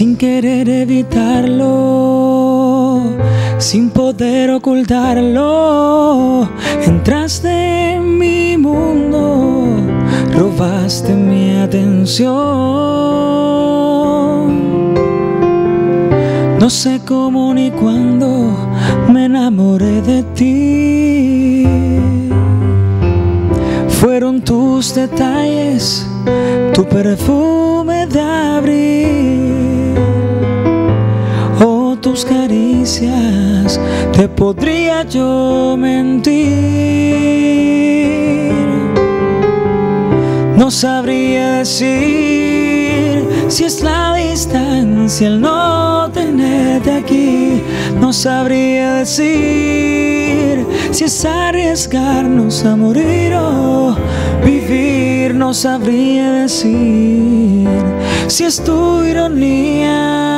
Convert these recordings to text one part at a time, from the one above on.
sin querer evitarlo, sin poder ocultarlo. Entraste en mi mundo, robaste mi atención. No sé cómo ni cuándo me enamoré de ti. Fueron tus detalles, tu perfume de abril tus caricias, te podría yo mentir. No sabría decir si es la distancia el no tenerte aquí. No sabría decir si es arriesgarnos a morir o vivir. No sabría decir si es tu ironía.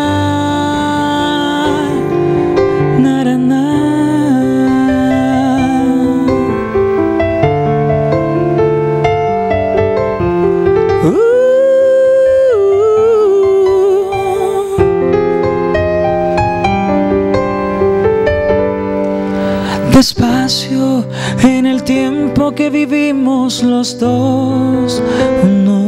Despacio en el tiempo que vivimos los dos. No,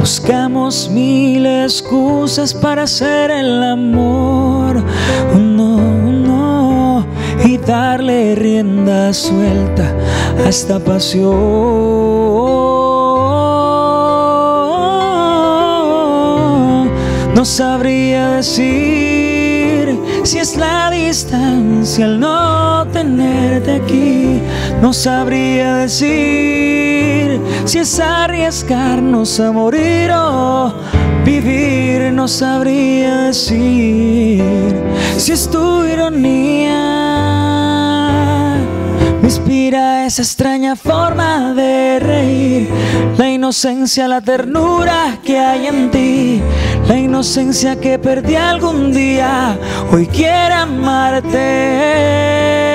buscamos mil excusas para hacer el amor. No, no, y darle rienda suelta a esta pasión. No sabría decir si es la distancia el no tenerte aquí. No sabría decir si es arriesgarnos a morir o vivir. No sabría decir si es tu ironía. Me inspira esa extraña forma de reír, la inocencia, la ternura que hay en ti, la inocencia que perdí algún día, hoy quiero amarte.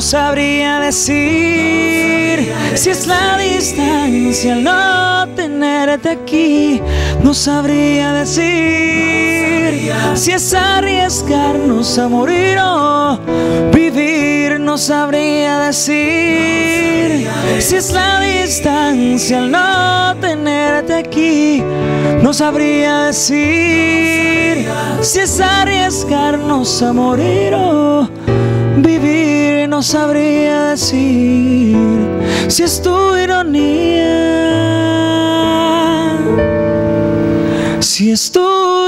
No sabría decir si es la distancia el no tenerte aquí. No sabría decir si es arriesgarnos a morir o vivir. No sabría decir si es la distancia el no tenerte aquí. No sabría decir si es arriesgarnos a morir o sabría decir si es tu ironía, si es tu.